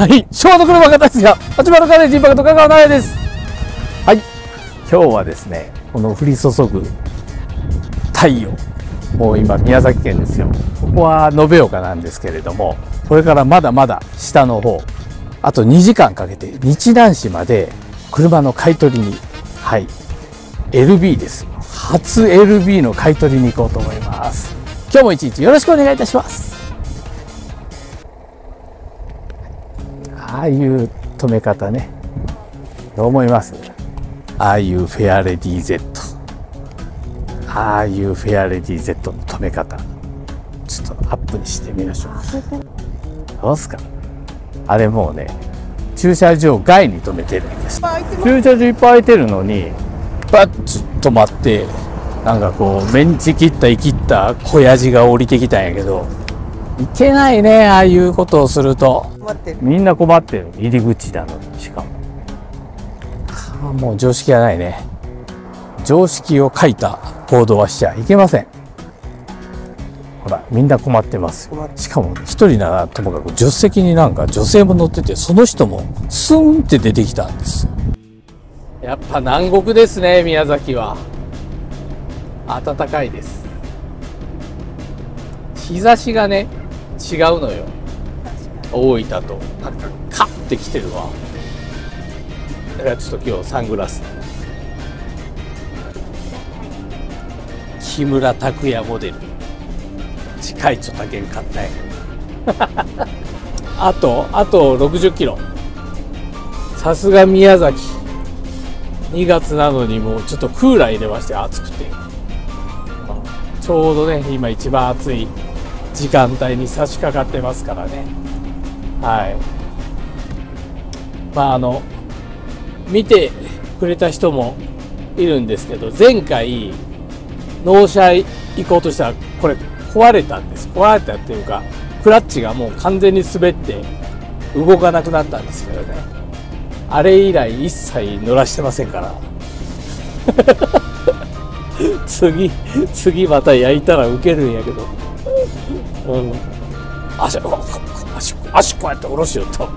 はい、ショート車型ですが、八丸カレッジインパクト香川直也です。はい、今日はですね、この降り注ぐ太陽、もう今宮崎県ですよ。ここは延岡なんですけれども、これからまだまだ下の方、あと2時間かけて日南市まで車の買い取りに、はい、LB です。初 LB の買い取りに行こうと思います。今日も一日よろしくお願いいたします。ああいう止め方ね。どう思いますああいうフェアレディ Z。ああいうフェアレディ Z の止め方。ちょっとアップにしてみましょう。どうすか？あれもうね、駐車場外に止めてるんです。駐車場いっぱい空いてるのに、バッと止まって、なんかこう、メンチ切った生きった小ヤジが降りてきたんやけど、いけないね、ああいうことをすると。待ってる。みんな困ってる。入り口なの。にしかも。はあもう常識がないね。常識を書いた行動はしちゃいけません。ほらみんな困ってますしかも一人ならともかく助手席になんか女性も乗っててその人もスンって出てきたんです。やっぱ南国ですね宮崎は。暖かいです。日差しがね違うのよ。大分と。なんかカッてきてるわ。だからちょっと今日サングラス。木村拓哉モデル。近いちょっとけんかったんや あとあと60キロ。さすが宮崎。2月なのにもうちょっとクーラー入れまして暑くて。ちょうどね今一番暑い時間帯に差し掛かってますからねはい。まああの、見てくれた人もいるんですけど、前回、納車行こうとしたら、これ壊れたんです。壊れたっていうか、クラッチがもう完全に滑って動かなくなったんですけどね。あれ以来一切乗らしてませんから。次、次また焼いたらウケるんやけど。うん。足、こ足、足こうやって下ろしよった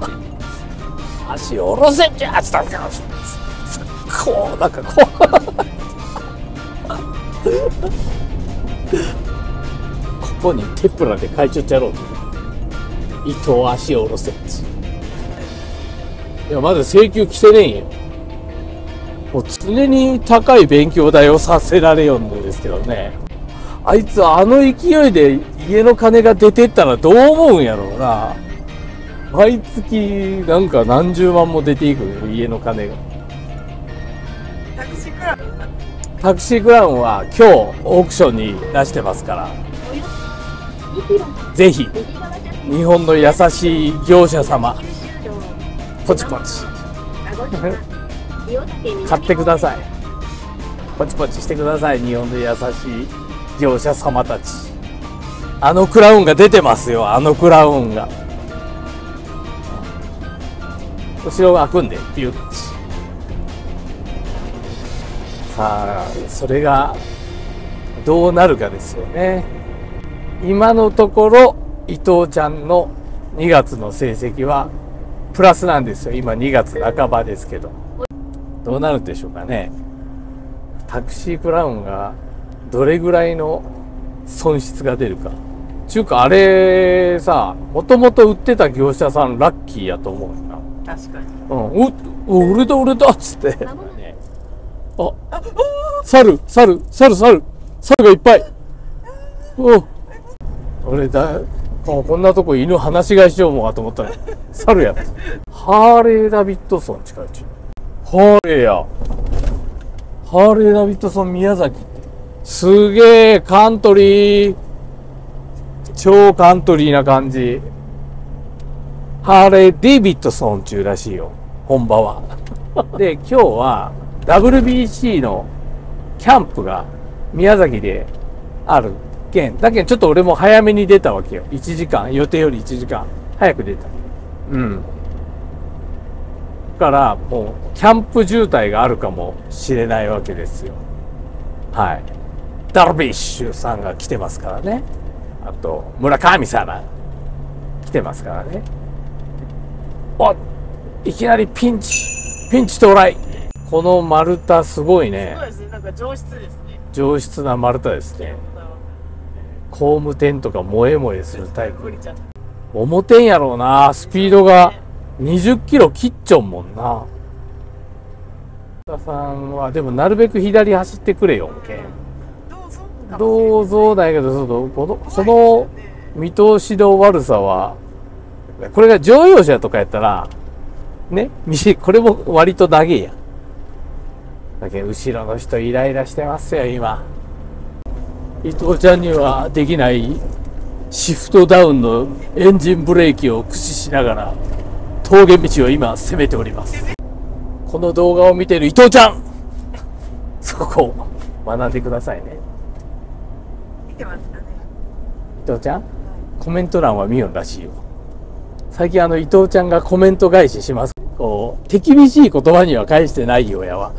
足下ろせんじゃっつったんですこう、なんかこう。ここにテプラで書いちゃっちゃろうと。糸を足を下ろせっついや、まだ請求来てねえんよ。もう常に高い勉強代をさせられよんですけどね。あいつあの勢いで家の金が出てったらどう思うんやろうな。毎月なんか何十万も出ていくよ家の金が。タクシークラブタクシークラウンは今日オークションに出してますから、ぜひ日本の優しい業者様、ポチポチ買ってください。ポチポチしてください、日本の優しい業者様たち。あのクラウンが出てますよ、あのクラウンが。後ろが開くんで、ピュッチ。さあ、それがどうなるかですよね。今のところ、伊藤ちゃんの2月の成績はプラスなんですよ。今2月半ばですけど。どうなるんでしょうかね。タクシークラウンがどれぐらいの損失が出るか。ちゅうかあれさ、もともと売ってた業者さんラッキーやと思うよな。確かにうん、おお売れた売れたっつって。あ、猿、猿、猿、猿、猿がいっぱい。お俺だ、ここんなとこ犬放し飼いしようもんかと思ったら、猿やった。ハーレー・ダビッドソン近いちゅハーレーや。ハーレー・ダビッドソン宮崎って。すげえ、カントリー。超カントリーな感じ。ハーレー・デイビッドソン中らしいよ。本場は。で、今日は WBC のキャンプが宮崎である件。だけどちょっと俺も早めに出たわけよ。1時間、予定より1時間早く出た。うん。だからもうキャンプ渋滞があるかもしれないわけですよ。はい。ダルビッシュさんが来てますからね。あと、村上さんが来てますからね。あいきなりピンチピンチ到来。この丸太すごいね。そうですね。なんか上質ですね。上質な丸太ですね。工務店とか萌え萌えするタイプ。重てんやろうな。スピードが20キロ切っちょんもんな。田さんはでもなるべく左走ってくれよけんどうぞだけどちょっとこのこの見通しの悪さはこれが乗用車とかやったらね これも割と長えやん。だけど後ろの人イライラしてますよ今。伊藤ちゃんにはできないシフトダウンのエンジンブレーキを駆使しながら峠道を今攻めております。この動画を見ている伊藤ちゃんそこを学んでくださいね。てまね。伊藤ちゃん？コメント欄は見よんらしいよ。最近あの伊藤ちゃんがコメント返しします。こう手厳しい言葉には返してないよやは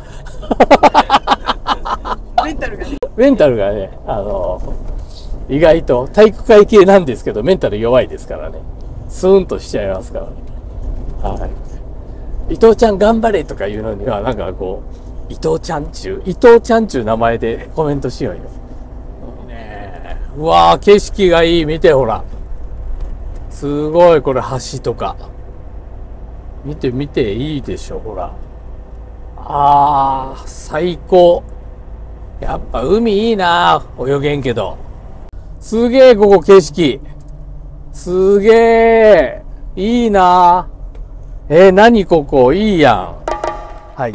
メンタルがね。メンタルがねあの意外と体育会系なんですけどメンタル弱いですからね。スーンとしちゃいますからね。はい。伊藤ちゃん頑張れとか言うのにはなんかこう伊藤ちゃんちゅう伊藤ちゃんちゅう名前でコメントしようようわー景色がいい。見てほら。すごいこれ橋とか。見て見ていいでしょほら。あー最高。やっぱ海いいな泳げんけど。すげえここ景色。すげえいいな。えー、何ここ？いいやん。はい。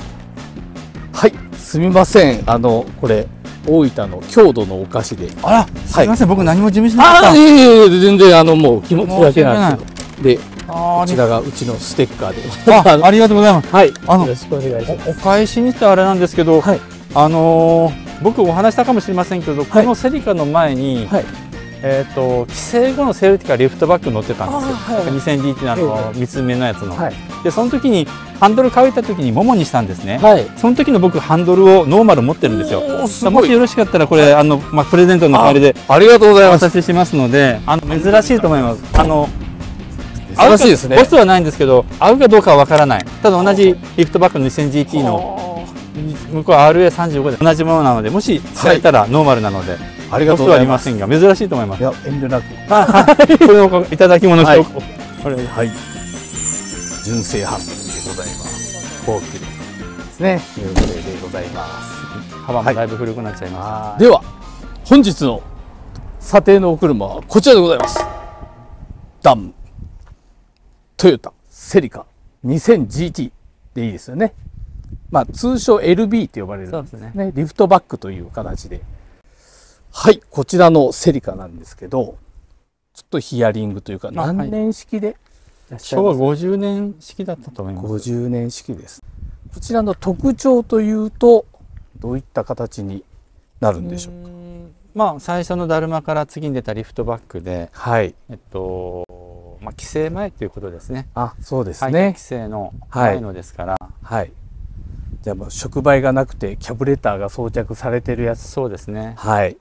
はいすみません。あのこれ大分の郷土のお菓子で。あら、すみません、僕何も準備しなかった。ああいえいえいえ全然あのもう気持ちだけなんですけどであこちらがうちのステッカーで。あ ありがとうございます。はい。あのよろしくお願いします。おお返しにしてあれなんですけど、はい。あのー僕お話したかもしれませんけど、このセリカの前に、はいえっ、と規制後のセルティカリフトバック乗ってたんですよ。あはいはい 2000DT のあはいはの三つ目のやつの。はいでその時にハンドル乾いた時にももにしたんですね。はいその時の僕ハンドルをノーマル持ってるんですよ。もごいしよろしかったらこれ、あのまあプレゼントの代わりでありがとうございおます渡ししますので、あの珍しいと思います。あの珍しいですねコストはないんですけど、合うかどうかはわからない。ただ同じリフトバックの 2000GT の向こうは RA35 で同じものなので、もし使えたらノーマルなので、ありがとうございます。りませんが、珍しいと思います。いや遠慮なく。はい。これをいただき物しておく。これはい。純正ハンドルでございます。フォークですね。ということでございます。幅もだいぶ古くなっちゃいまでは本日の査定のお車はこちらでございます。ダントヨタセリカ 2000GT でいいですよね。まあ通称 LB って呼ばれるんですそうですねリフトバックという形ではいこちらのセリカなんですけどちょっとヒアリングというか何年式で？いらっす。しゃい昭和50年式だったと思います。50年式です。こちらの特徴というとどういった形になるんでしょうか？まあ最初のだるまから次に出たリフトバックで、はい。えっと、まあ規制前ということですね。あそうですね。規制のはい。前のですから、はい。じゃあもう触媒がなくてキャブレターが装着されてるやつ。そうですね。はい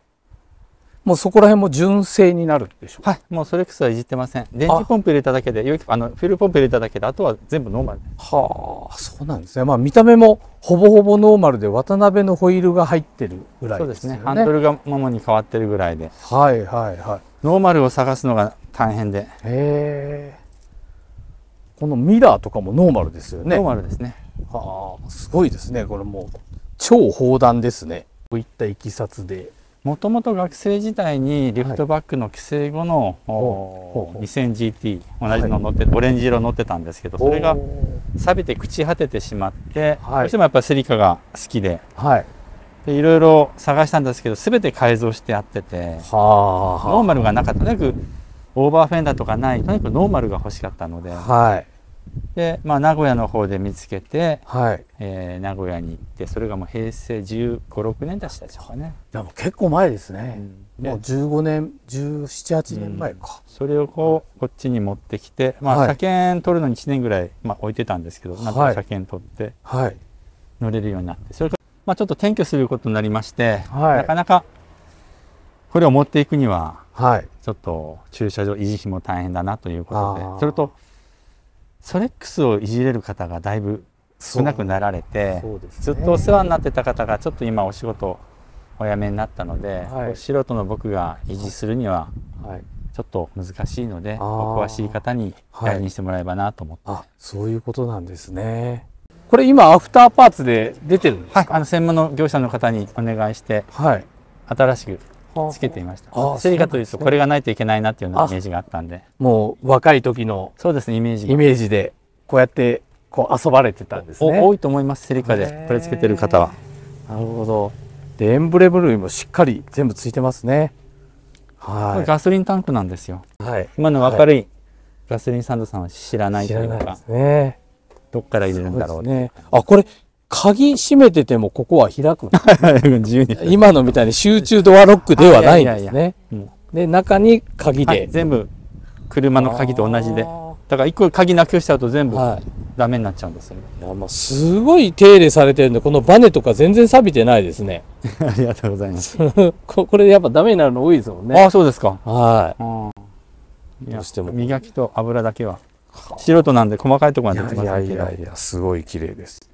もうそこら辺も純正になるんでしょ？うかはい、もうそれくそはいじってません。電気ポンプ入れただけで、あのフィルポンプ入れただけで、あとは全部ノーマルです。はあそうなんですねまあ見た目もほぼほぼノーマルで渡辺のホイールが入ってるぐらいでよねね。ハンドルがももに変わってるぐらいで、はいはいはいノーマルを探すのが大変で、へえこのミラーとかもノーマルですよねノーマルですね。はあ、すごいですね。これもう超砲弾ですね。こういったいきさつで。もともと学生時代にリフトバックの規制後の、ほうほうほう。2000GT 同じの乗って、オレンジ色乗ってたんですけどそれが錆びて朽ち果ててしまって、はい。どうしてもやっぱりセリカが好きで。はい。でいろいろ探したんですけど全て改造してあっててはあ。ノーマルがなかった。とにかくオーバーフェンダーとかないとにかくノーマルが欲しかったのではい。で、まあ、名古屋の方で見つけて、はい。えー名古屋に行ってそれがもう平成1 5 6年でしたでしょうかね。でも結構前ですうね。んもうで15年、17、8年前か。それをこうこっちに持ってきて、まあ、はい車検取るのに1年ぐらい、まあ、置いてたんですけど、なんと車検取ってはい。乗れるようになってそれから、まあ、ちょっと転居することになりまして、はいなかなかこれを持っていくにははい。ちょっと駐車場維持費も大変だなということでそれとソレックスをいじれる方がだいぶ少なくなられて、ね。ずっとお世話になってた方がちょっと今お仕事をお辞めになったので、はい。素人の僕が維持するにははい。ちょっと難しいのでお詳しい方にはい代理してもらえばなと思って、あそういうことなんですね。これ今アフターパーツで出てるんですはい、かあの専門の業者の方にお願いしてはい。新しくつけていました。あーセリカというとこれがないといけないなっていうようなイメージがあったんで。もう若い時のそうですねイメージが。イメージでこうやってこう遊ばれてたんですね。お多いと思いますセリカでこれつけてる方は。なるほど。でエンブレム類もしっかり全部ついてますね。これはガソリンタンクなんですよ。い、はい、今の明るい。ガソリンサンドさんは知らないというか。知らないですね。どっから入れるんだろうね。あこれ鍵閉めててもここは開く自由に。今のみたいに集中ドアロックではないんですいやいねもで中に鍵うはいで、全部車の鍵と同じで。あだから一個鍵なくしちゃうと全部はい。ダメになっちゃうんですよ、いやまあすごい手入れされてるんでこのバネとか全然錆びてないですね。ありがとうございます。ここれやっぱダメになるの多いですもんあね。あそうですか。はうん。いやどうしても。磨きと油だけは。素人なんで細かいところいは出てませんけど。やすごい綺麗です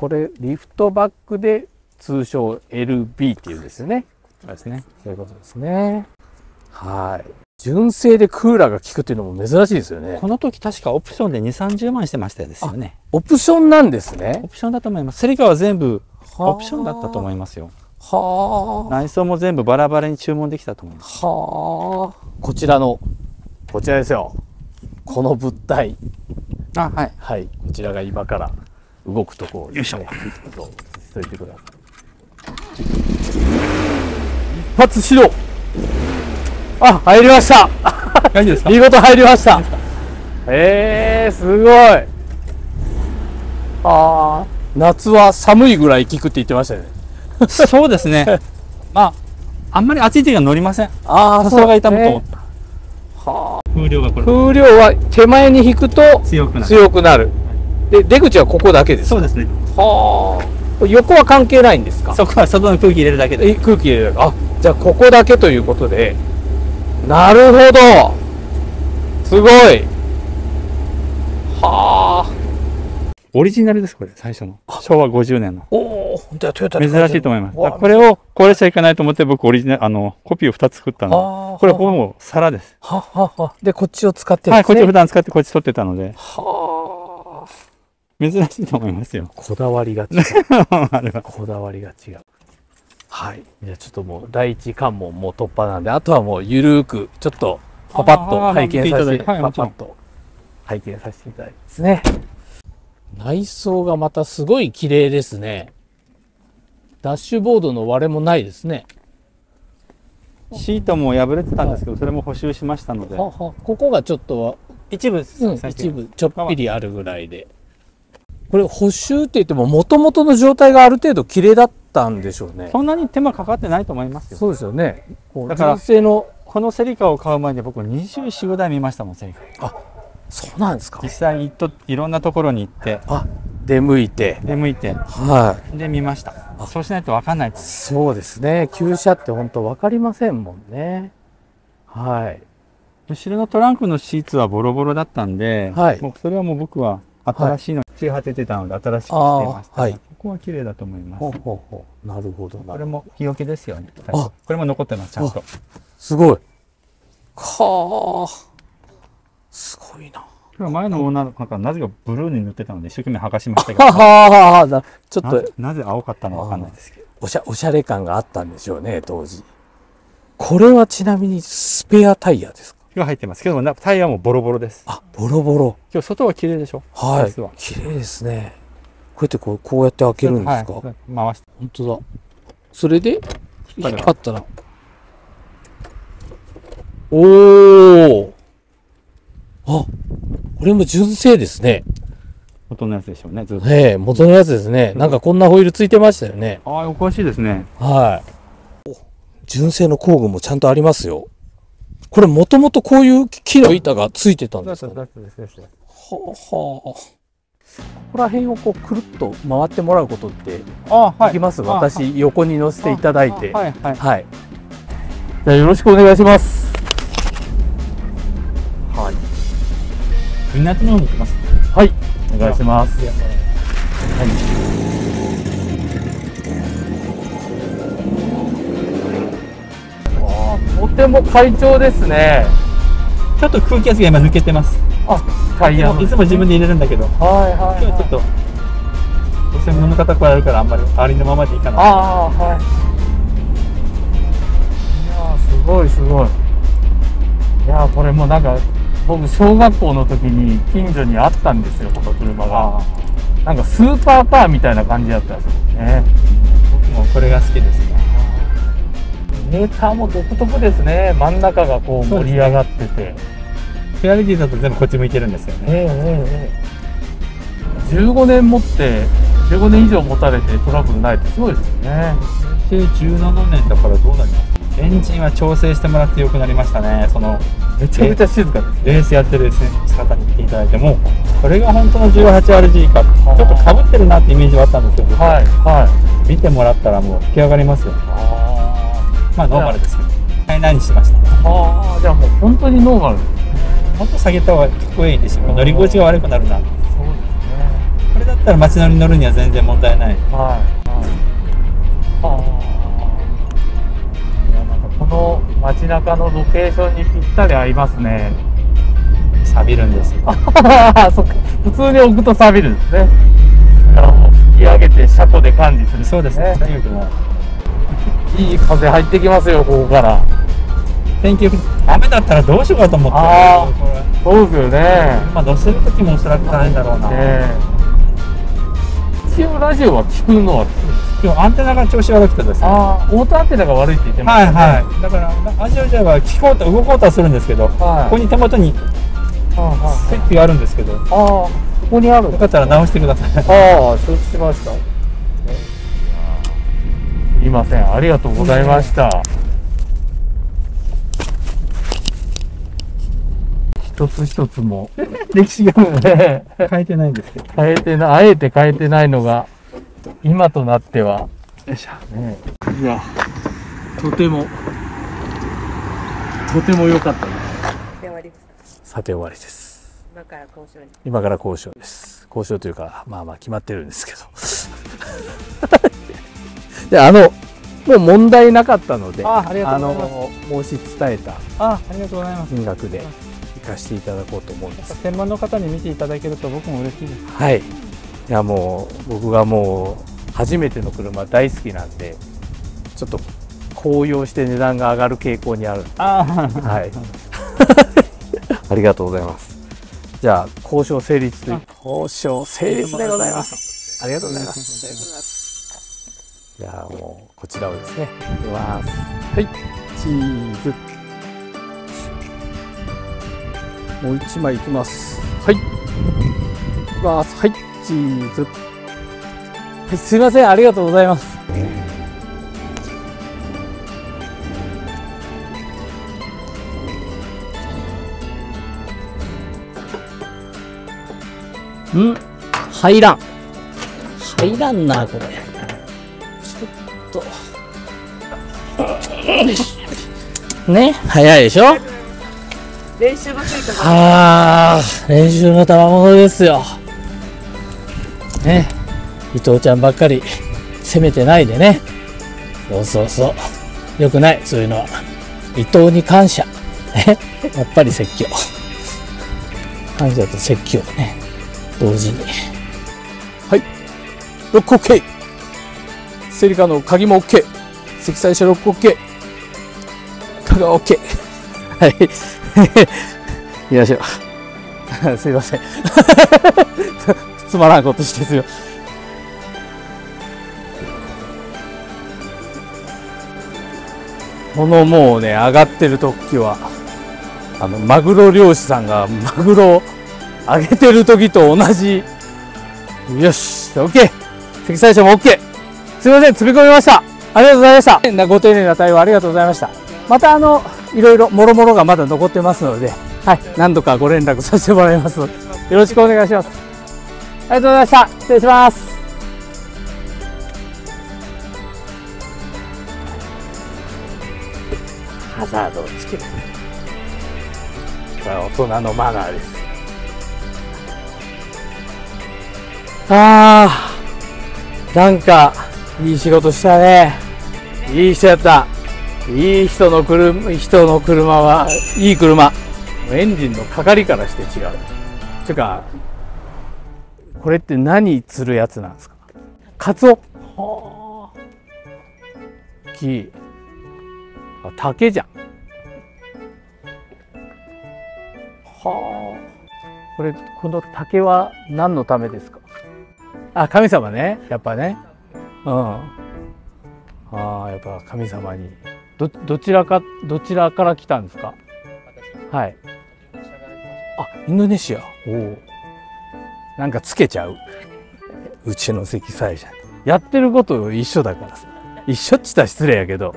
これリフトバックで通称 LB っていうんですよね。そうですね。そういうことですね。はい。純正でクーラーが効くっていうのも珍しいですよね。この時確かオプションで2 3 0万してましたですよね。オプションなんですね。オプションだと思います。セリカは全部オプションだったと思いますよ。はあ。内装も全部バラバラに注文できたと思います。はあ。こちらのこちらですよ。この物体。あはい。はい。こちらが今から動くところよいしょ。どうぞしといてください一発しろあ入りました。見事入りましたえー、すごい。あー夏は寒いぐらい効くって言ってましたよね。そうですね。まああんまり暑い時は乗りません。あさすがが痛むと思っねた、は風量がこれ風量は手前に引くと強くなる。強くなるで出口はここだけですそうですね。はあ。横は関係ないんですか？そこは外の空気入れるだけで。え空気入れるあじゃあここだけということで。なるほど。すごい。はあ。オリジナルですこれ最初の。昭和50年の。おお本当やトヨタ珍しいと思います。これをこれしちゃいけないと思って僕オリジナルあのコピーを2つ作ったの。あ。これほぼ皿です。はははでこっちを使ってるんはいですねこっち普段使ってこっち取ってたので。はあ珍しいと思いますよ。こだわりが違う。こだわりが違う。はい。じゃあちょっともう第一関門もう突破なんであとはもうゆるーくちょっとパパッと拝見させ見ていただいててはいパパッと拝見させていただいてですね。内装がまたすごい綺麗ですね。ダッシュボードの割れもないですね。シートも破れてたんですけどそれも補修しましたので。ははここがちょっとは一部一部ちょっぴりあるぐらいで。これ補修って言っても元々の状態がある程度綺麗だったんでしょうね。そんなに手間かかってないと思いますよそうですよね。こうだから純正の、このセリカを買う前に僕24、5台見ましたもん、セリカ。そうなんですか実際いっといろんなところに行って、あ、出向いて。出向いて、はい。で見ました。そうしないと分かんない。そうですね。旧車って本当分かりませんもんね。はい。後ろのトランクのシーツはボロボロだったんで、はいもうそれはもう僕は新しいの、血果ててたので新しくしていました。はいここは綺麗だと思います。ほうほうほう。なるほどなこれも日よけですよね。あこれも残ってます、ちゃんと。すごい。はあ。すごいな。前のオーナーの方はなぜかブルーに塗ってたので一生懸命剥がしましたけはど、ははなちょっとなぜ青かったのか分かんないですけど。おしゃおしゃれ感があったんでしょうね、当時。これはちなみにスペアタイヤですか？が入ってますけども、なタイヤもボロボロです。あ、ボロボロ。今日外は綺麗でしょ？はい実は。綺麗ですね。こうやってこうこうやって開けるんですか、はい回して。本当だ。それで、引っ張ったら。おーあ、これも純正ですね。元のやつでしょうね、ずっと。ねえ、元のやつですね。なんかこんなホイールついてましたよね。ああ、お詳しいですね。はい。純正の工具もちゃんとありますよ。これもともとこういう木の板がついてたんですか？は。あはあ。ここら辺をこうくるっと回ってもらうことってああ、できます、あ私横に乗せていただいて。はい、はい。はい。じゃあよろしくお願いします。はい。はいお願いしますわあても快調ですね。ちょっと空気圧が今抜けてます。あタイヤの。いつも自分で入れるんだけど、はいはい、今日はちょっと、ご専門の方来られるからあんまりありのままでいいかな。ああはい。いやーすごいすごい。いやーこれもなんか僕小学校の時に近所にあったんですよこの車が。なんかスーパーカーみたいな感じだったんですよね。僕もこれが好きです。ね。メーターも独特ですね。真ん中がこう盛り上がってて。フェアリティだと全部こっち向いてるんですよね。ええええええ。15年持って15年以上持たれてトラブルないってすごいですよね。で17年だからどうなりますエンジンは調整してもらって良くなりましたね。そのめちゃめちゃ静かですレースやってる方に見ていただいても、これが本当の 18RG か、ちょっとかぶってるなってイメージはあったんですけど、はいはい。見てもらったらもう吹き上がりますよ。あまあノーマルですけど。はい、何しました。ああじゃあもう本当にノーマル。ですねもっと下げた方がかっこいいですよ。乗り心地が悪くなるな。そうですね。これだったら街乗りに乗るには全然問題ない。はい。はい。ああいやなんかこの街中のロケーションにぴったり合いますね。錆びるんですよ。そっか。普通に置くと錆びるんですね。だからもう吹き上げて車庫で管理するそうですね。左右もいい風入ってきますよここから天気雨だったらどうしようかと思って。あーこれそうですよねまあ乗せる時もおそらく大変だろうな。ええ一応ラジオは聞くのは聞今日アンテナが調子悪くてですね。ああオートアンテナが悪いって言ってまはいしたねはい。だから、アジアジャは聞こうと、動こうとはするんですけど、こはいこに手元にはスイッチがあるんですけど、よああここにあるかったら直してください。ああ承知しましたすいません。ありがとうございました。一つ一つも。歴史がね。変えてないんですけど。変えてなあえて変えてないのが今となっては。よいしょ。ね。いやとても。とても良かった。ですで終わりですか？さて終わりです。今から交渉に。今から交渉です。交渉というかまあまあ決まってるんですけどであのもう問題なかったのであの申し伝えたあ、ありがとうございます。金額で行かせていただこうと思うんです専門の方に見ていただけると僕も嬉しいです。はいいやもう僕がもう初めての車大好きなんでちょっと高揚して値段が上がる傾向にあるあはい。ありがとうございます。じゃあ、交渉成立という。交渉成立でございます。ありがとうございます。じゃあ、もう、こちらをですね、いきます。はい、チーズ。もう一枚いきます。はい。いきます。はい、チーズ。はい、すいません、ありがとうございます。ん入らん。入らんな、これ。ね、早いでしょ？練習の成果がああ、練習の賜物ですよ。ね、伊藤ちゃんばっかり責めてないでね。そうそうそう。よくない、そういうのは。伊藤に感謝。ね、やっぱり説教。感謝と説教ね、同時に。はい。ロック OK。セリカの鍵も OK。積載車ロック OK。鍵は OK。はい。いらっしゃい。すいません。つまらんことしてすよ。このもうね、上がってる時は、あの、マグロ漁師さんがマグロを上げてる時と同じ。よし、OK。積載車も OK。すいません、積み込みました。ありがとうございました。ご丁寧な対応ありがとうございました。またあの、いろいろ、もろもろがまだ残ってますので、はい、何度かご連絡させてもらいます。よろしくお願いします。ありがとうございました。失礼します。ハザードをつける。これは大人のマナーです。あー、なんか、いい仕事したね。いい人やった。いい人の車、人の車は、いい車。エンジンのかかりからして違う。てか、これって何釣るやつなんですか？カツオはあ。きい。あ、竹じゃん。はあ。これ、この竹は何のためですか？あ、神様ね。やっぱね。うん。ああ、やっぱ神様に。ど、どちらか、どちらから来たんですか？はい。あ、インドネシア。おお。なんかつけちゃう？うちの積載者。やってること一緒だからさ。一緒っちったら失礼やけど。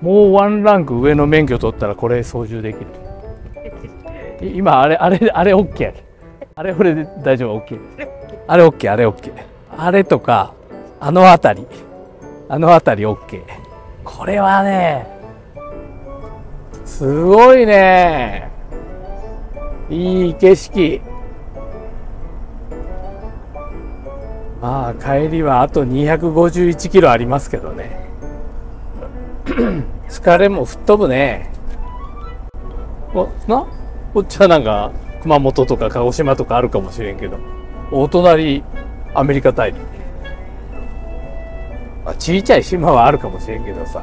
もうワンランク上の免許取ったらこれ操縦できる。い今あれ、あれ、あれ OK やで。あれ俺で大丈夫？OK です。あれ OK、あれ OK。あれとか、あのあたり。あのあたり OK。これはね、すごいね。いい景色。まあ帰りはあと251キロありますけどね。疲れも吹っ飛ぶね。お、な？こっちはなんか熊本とか鹿児島とかあるかもしれんけど、お隣アメリカ大陸。あちいちゃい島はあるかもしれんけどさ、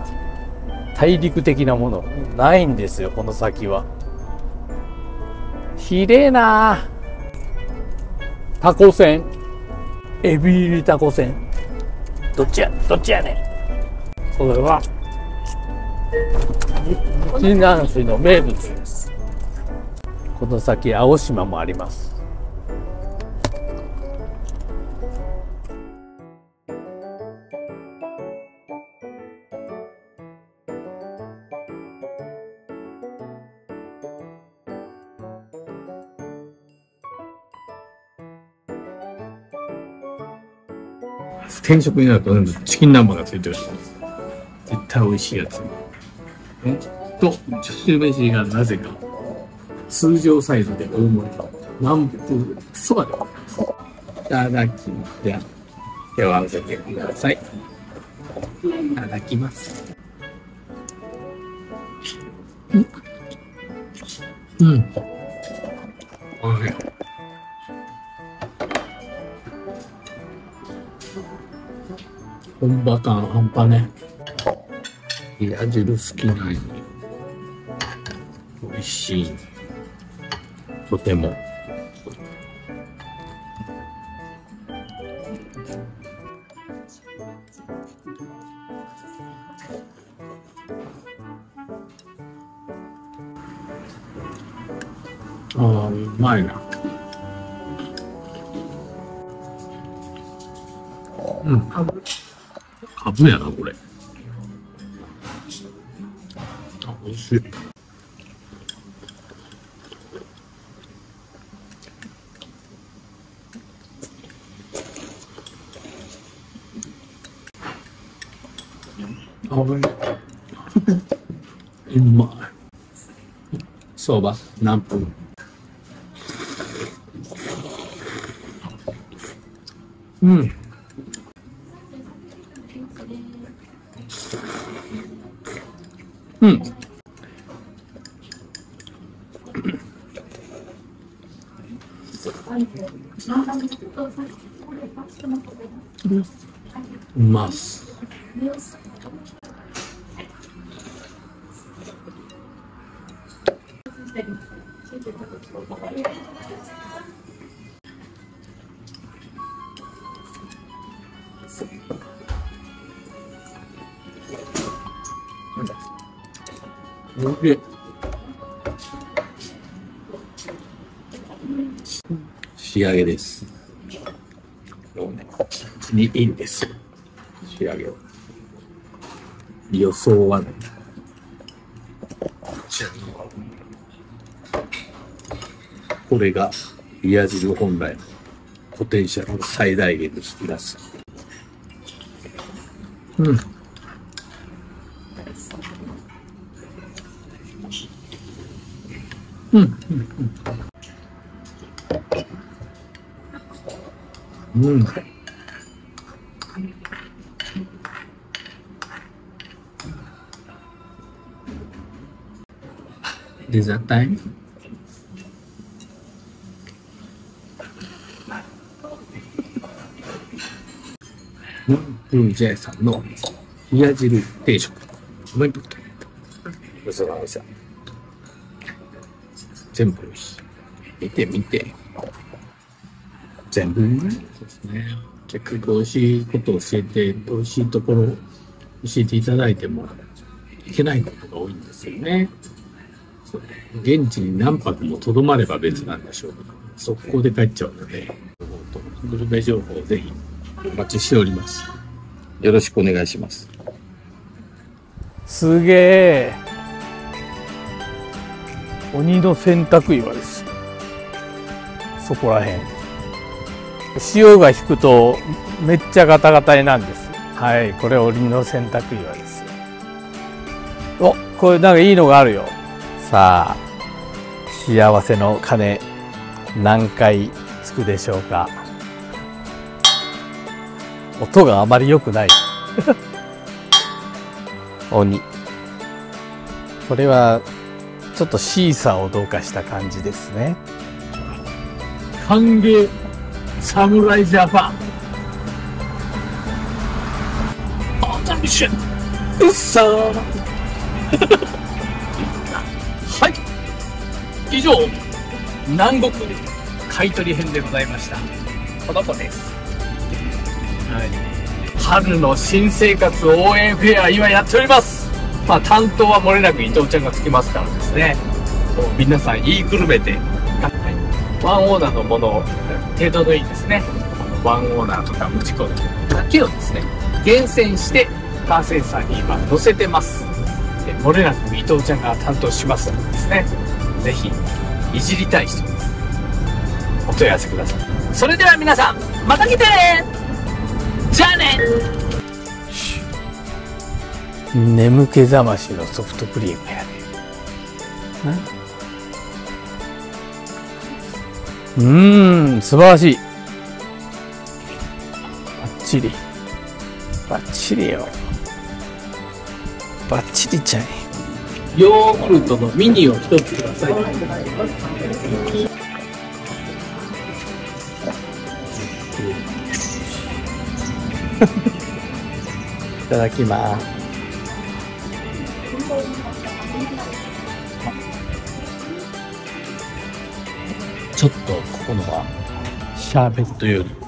大陸的なものないんですよ、この先は。ひれえなタコ船。エビ入りタコ船。どっちや、どっちやねん。これは、日南市の名物です。この先、青島もあります。定食になると全部チキン南蛮がついてる絶対美味しいやつ。えと、中飯がなぜか通常サイズで大盛りの南部そばでございます。いただきます。では、手を合わせてください。いただきます。うん。うん。おいしい。本場感半端ね。冷汁好きなのに。美味しい。とても。ぶやな、これ。あ、美味しい。あ、おい。うまい。相場何分うん。うん。うます。もうね、にいいんですよ。仕上げは。予想はね、こちらにこれが、リア汁本来のポテンシャルを最大限に引き出す。うん。うん。うん。うん。うん。デザートタイムノンプージャイさんの冷や汁定食。と。ごちそうさまでした？全部。見て見て。全部うまいですね。結局美味しいことを教えて、美味しいところ教えていただいてもいけないことが多いんですよね。そう現地に何泊もとどまれば別なんでしょうけど、速攻で帰っちゃうので、グルメ情報をぜひお待ちしております。よろしくお願いします。すげえ鬼の洗濯岩ですそこらへん潮が引くとめっちゃガタガタになんです。はいこれ鬼の洗濯岩です。おこれなんかいいのがあるよ。さあ幸せの鐘何回つくでしょうか。音があまり良くない。鬼。これはちょっとシーサーをどうかした感じですね。歓迎侍ジャパンアタミッションうっさーはい。以上南国買取編でございました。この子です。はい。春の新生活応援フェア今やっております。まあ担当は漏れなく伊藤ちゃんがつきますからですね。皆さん言いくるめて。はい。ワンオーナーのものを程度のいいですね。ワンオーナーとかムチコだけをですね厳選してカーセンサーに今載せてます。で漏れなく伊藤ちゃんが担当しますのでですねぜひいじりたい人です。お問い合わせください。それでは皆さんまた来てね。じゃあね。眠気覚ましのソフトクリームやねうーん素晴らしい。バッチリ。バッチリよ。バッチリちゃい。ヨーグルトのミニを一つください。いただきます。ちょっとこのはシャーベットより